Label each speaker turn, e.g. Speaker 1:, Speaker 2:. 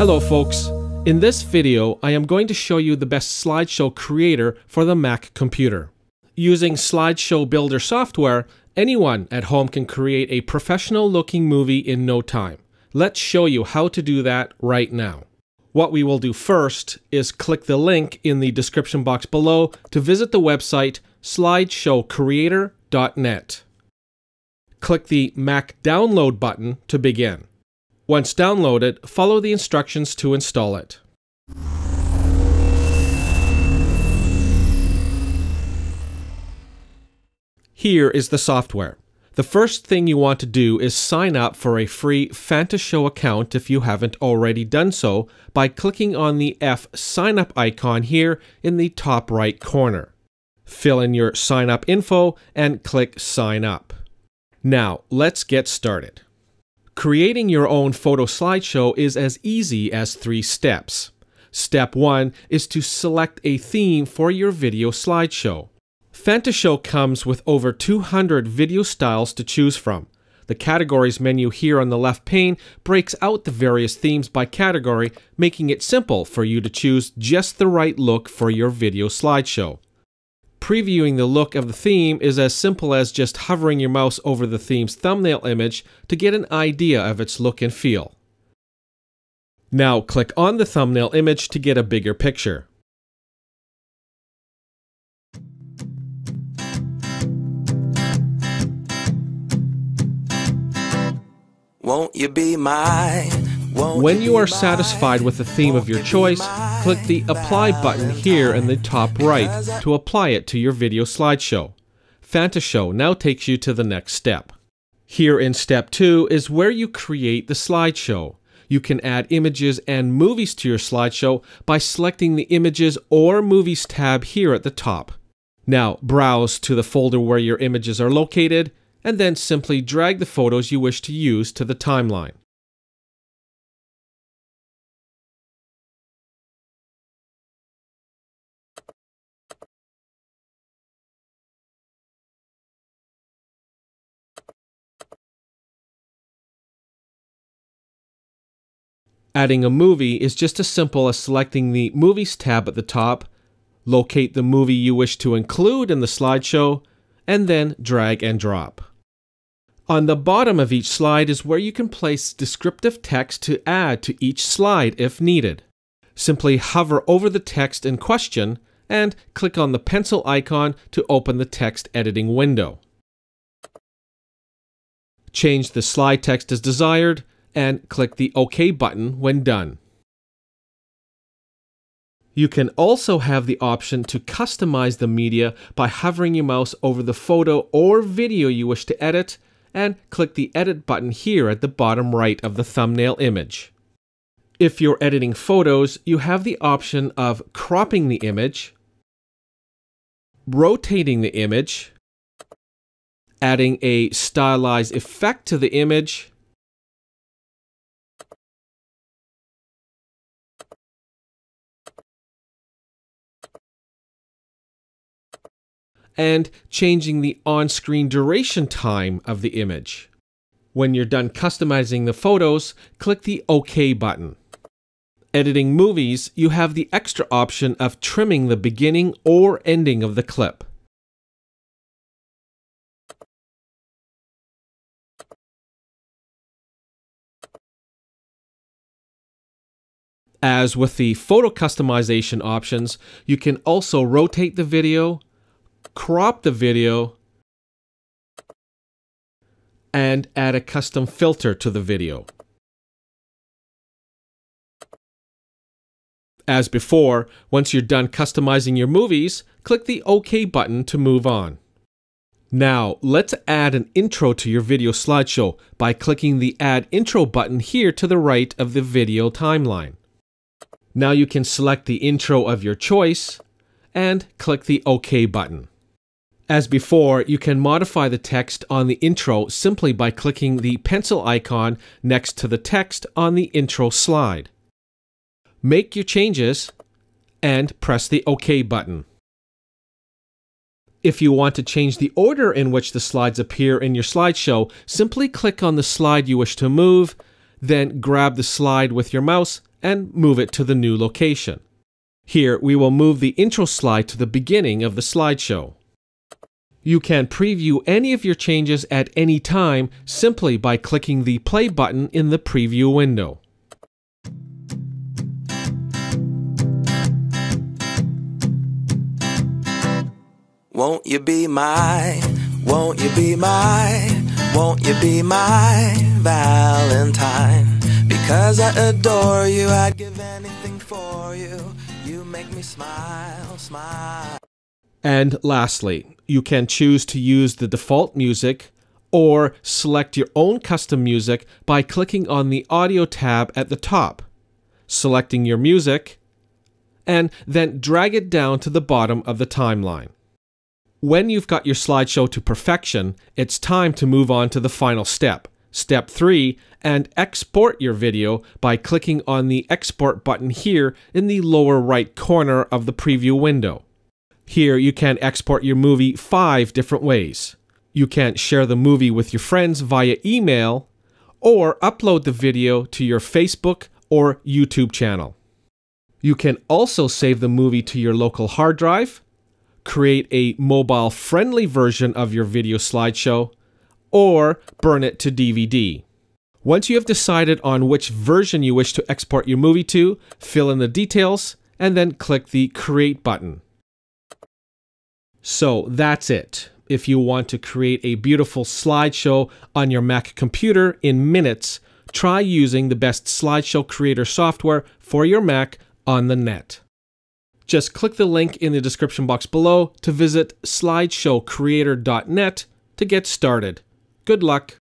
Speaker 1: Hello folks. In this video, I am going to show you the best slideshow creator for the Mac computer. Using Slideshow Builder software, anyone at home can create a professional looking movie in no time. Let's show you how to do that right now. What we will do first is click the link in the description box below to visit the website slideshowcreator.net. Click the Mac Download button to begin. Once downloaded, follow the instructions to install it. Here is the software. The first thing you want to do is sign up for a free Fantashow account if you haven't already done so by clicking on the F sign up icon here in the top right corner. Fill in your sign up info and click sign up. Now, let's get started. Creating your own photo slideshow is as easy as three steps. Step 1 is to select a theme for your video slideshow. Fantashow comes with over 200 video styles to choose from. The categories menu here on the left pane breaks out the various themes by category, making it simple for you to choose just the right look for your video slideshow. Previewing the look of the theme is as simple as just hovering your mouse over the theme's thumbnail image to get an idea of its look and feel. Now click on the thumbnail image to get a bigger picture.
Speaker 2: Won't you be mine?
Speaker 1: When you are satisfied with the theme of your choice, click the Apply button here in the top right to apply it to your video slideshow. Fantashow now takes you to the next step. Here in step 2 is where you create the slideshow. You can add images and movies to your slideshow by selecting the Images or Movies tab here at the top. Now, browse to the folder where your images are located, and then simply drag the photos you wish to use to the timeline. Adding a movie is just as simple as selecting the Movies tab at the top, locate the movie you wish to include in the slideshow, and then drag and drop. On the bottom of each slide is where you can place descriptive text to add to each slide if needed. Simply hover over the text in question and click on the pencil icon to open the text editing window. Change the slide text as desired and click the OK button when done. You can also have the option to customize the media by hovering your mouse over the photo or video you wish to edit and click the Edit button here at the bottom right of the thumbnail image. If you're editing photos, you have the option of cropping the image, rotating the image, adding a stylized effect to the image, and changing the on-screen duration time of the image. When you're done customizing the photos, click the OK button. Editing movies, you have the extra option of trimming the beginning or ending of the clip. As with the photo customization options, you can also rotate the video, crop the video, and add a custom filter to the video. As before, once you're done customizing your movies, click the OK button to move on. Now, let's add an intro to your video slideshow by clicking the Add Intro button here to the right of the video timeline. Now you can select the intro of your choice and click the OK button. As before, you can modify the text on the intro simply by clicking the pencil icon next to the text on the intro slide. Make your changes and press the OK button. If you want to change the order in which the slides appear in your slideshow, simply click on the slide you wish to move, then grab the slide with your mouse and move it to the new location. Here, we will move the intro slide to the beginning of the slideshow. You can preview any of your changes at any time simply by clicking the play button in the preview window.
Speaker 2: Won't you be my, won't you be my, won't you be my Valentine? Because I adore you, I'd give anything for you. You make me smile, smile.
Speaker 1: And lastly, you can choose to use the default music or select your own custom music by clicking on the audio tab at the top, selecting your music, and then drag it down to the bottom of the timeline. When you've got your slideshow to perfection, it's time to move on to the final step, step 3, and export your video by clicking on the export button here in the lower right corner of the preview window. Here you can export your movie five different ways. You can share the movie with your friends via email or upload the video to your Facebook or YouTube channel. You can also save the movie to your local hard drive create a mobile friendly version of your video slideshow, or burn it to DVD. Once you have decided on which version you wish to export your movie to, fill in the details and then click the Create button. So that's it. If you want to create a beautiful slideshow on your Mac computer in minutes, try using the best slideshow creator software for your Mac on the net. Just click the link in the description box below to visit slideshowcreator.net to get started. Good luck!